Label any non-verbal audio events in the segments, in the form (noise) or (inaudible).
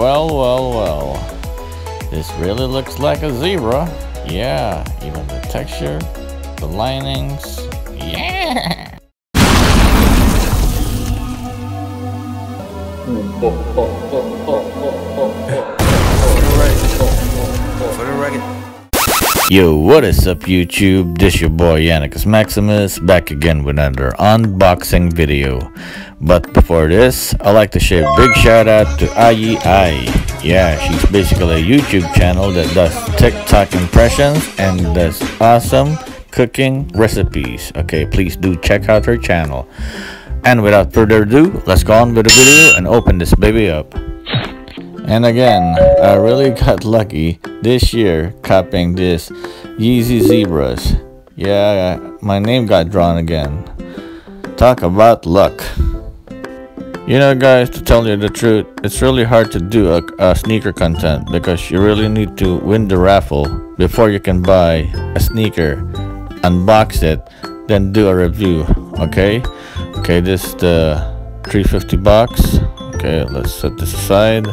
Well, well, well. This really looks like a zebra. Yeah, even the texture, the linings. Yeah! Yo, what is up YouTube? This your boy Ianicus Maximus back again with another unboxing video. But before this, I'd like to share a big shout out to Ai. Yeah, she's basically a YouTube channel that does TikTok impressions and does awesome cooking recipes. Okay, please do check out her channel. And without further ado, let's go on with the video and open this baby up. And again, I really got lucky this year copying this Yeezy Zebras. Yeah, my name got drawn again. Talk about luck. You know guys, to tell you the truth, it's really hard to do a, a, sneaker content because you really need to win the raffle before you can buy a sneaker, unbox it, then do a review, okay? Okay, this is the 350 box. Okay, let's set this aside.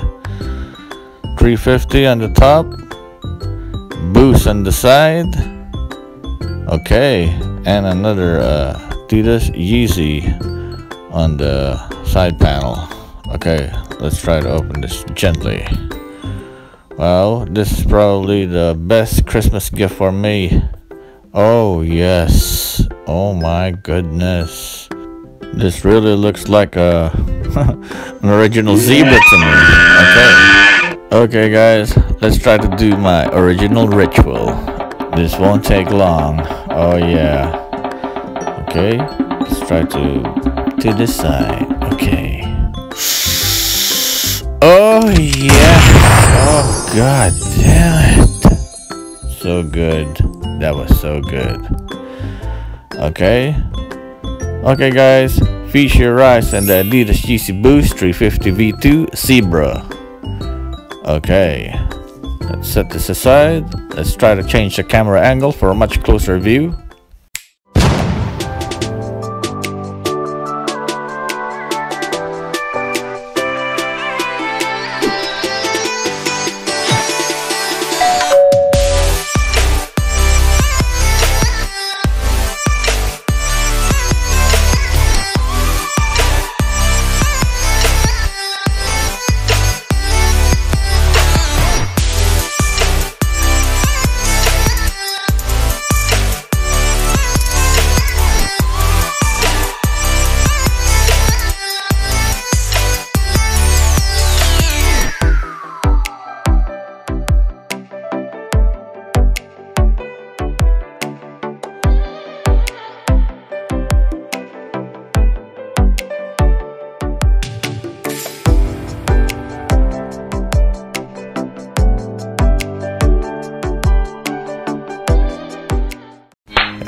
350 on the top boost on the side. Okay and another uh, Adidas Yeezy on the side panel. Okay let's try to open this gently. Well this is probably the best Christmas gift for me. Oh yes. Oh my goodness. This really looks like a (laughs) an original zebra to me. Okay Okay guys, let's try to do my original ritual. This won't take long. Oh yeah. Okay, let's try to to this side. Okay. Oh yeah. Oh god damn it. So good. That was so good. Okay. Okay guys, feature eyes and the Adidas Yeezy Boost 350 V2 Zebra. Okay, let's set this aside. Let's try to change the camera angle for a much closer view.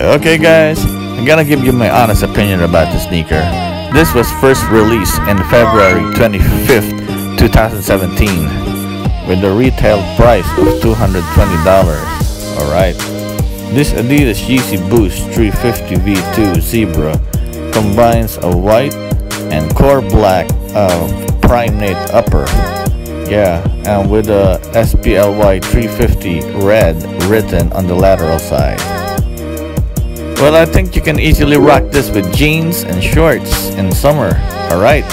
Okay guys, I'm gonna give you my honest opinion about the sneaker. This was first released in February 25th, 2017 with a retail price of $220. Alright. This Adidas Yeezy Boost 350 V2 Zebra combines a white and core black uh, Primeknit upper. Yeah, and with a SPLY 350 red written on the lateral side. Well, I think you can easily rock this with jeans and shorts in summer, alright?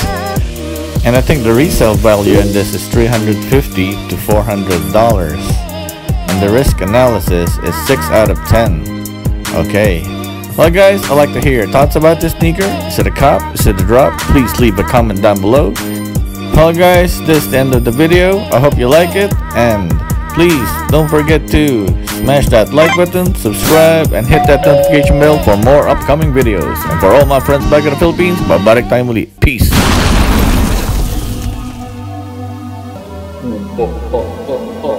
And I think the resale value in this is 350 to $400. And the risk analysis is 6 out of 10. Okay. Well guys, I'd like to hear your thoughts about this sneaker. Is it a cop? Is it a drop? Please leave a comment down below. Well guys, this is the end of the video. I hope you like it and Please don't forget to smash that like button, subscribe, and hit that notification bell for more upcoming videos. And for all my friends back in the Philippines, babalik tayo muli. Peace! For the record.